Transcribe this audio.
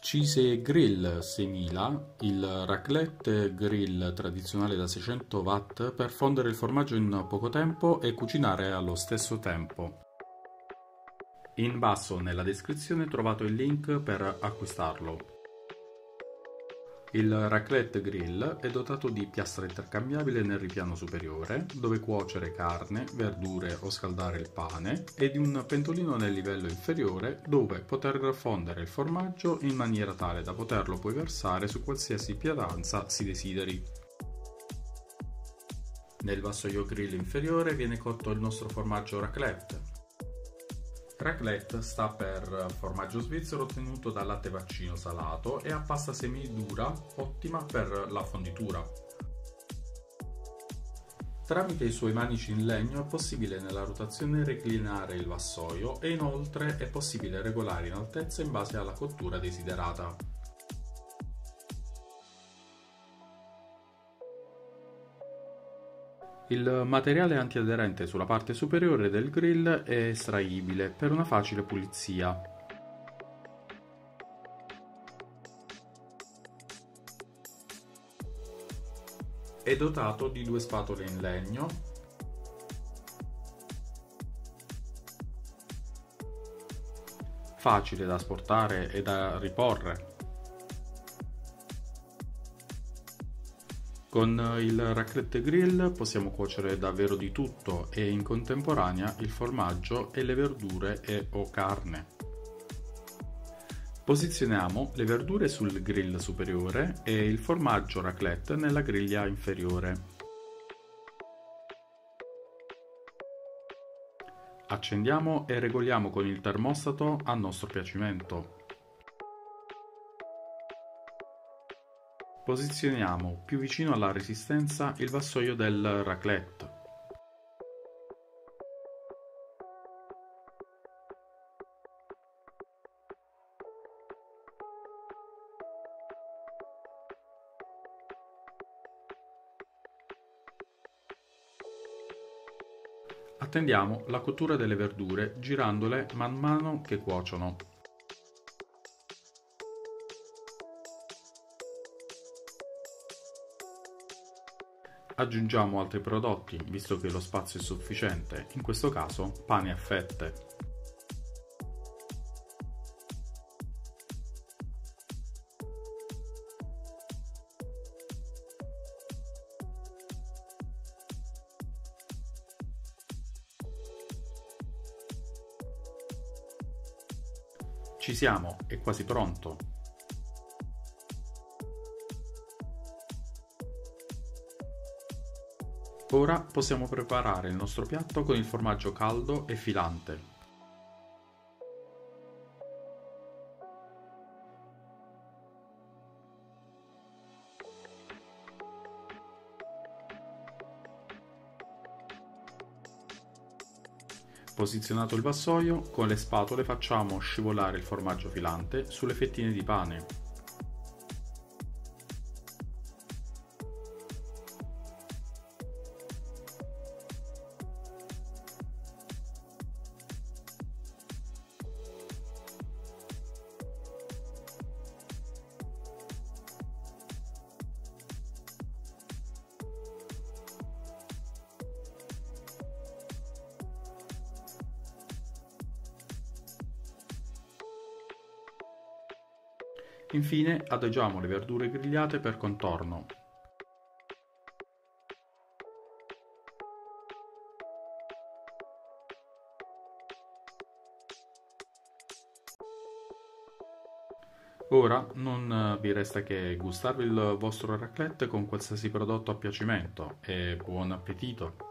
Cise Grill 6000, il raclette grill tradizionale da 600 watt per fondere il formaggio in poco tempo e cucinare allo stesso tempo. In basso nella descrizione trovate il link per acquistarlo. Il raclette grill è dotato di piastra intercambiabile nel ripiano superiore, dove cuocere carne, verdure o scaldare il pane, e di un pentolino nel livello inferiore, dove poter fondere il formaggio in maniera tale da poterlo poi versare su qualsiasi pietanza si desideri. Nel vassoio grill inferiore viene cotto il nostro formaggio raclette, Raclette sta per formaggio svizzero ottenuto dal latte vaccino salato e a pasta semidura ottima per la fonditura. Tramite i suoi manici in legno è possibile nella rotazione reclinare il vassoio e inoltre è possibile regolare in altezza in base alla cottura desiderata. Il materiale antiaderente sulla parte superiore del grill è estraibile per una facile pulizia. È dotato di due spatole in legno facile da asportare e da riporre Con il raclette grill possiamo cuocere davvero di tutto e in contemporanea il formaggio e le verdure e o carne. Posizioniamo le verdure sul grill superiore e il formaggio raclette nella griglia inferiore. Accendiamo e regoliamo con il termostato a nostro piacimento. Posizioniamo più vicino alla resistenza il vassoio del raclette. Attendiamo la cottura delle verdure girandole man mano che cuociono. Aggiungiamo altri prodotti, visto che lo spazio è sufficiente, in questo caso pane a fette. Ci siamo, è quasi pronto. Ora possiamo preparare il nostro piatto con il formaggio caldo e filante. Posizionato il vassoio, con le spatole facciamo scivolare il formaggio filante sulle fettine di pane Infine adagiamo le verdure grigliate per contorno. Ora non vi resta che gustarvi il vostro raclette con qualsiasi prodotto a piacimento e buon appetito!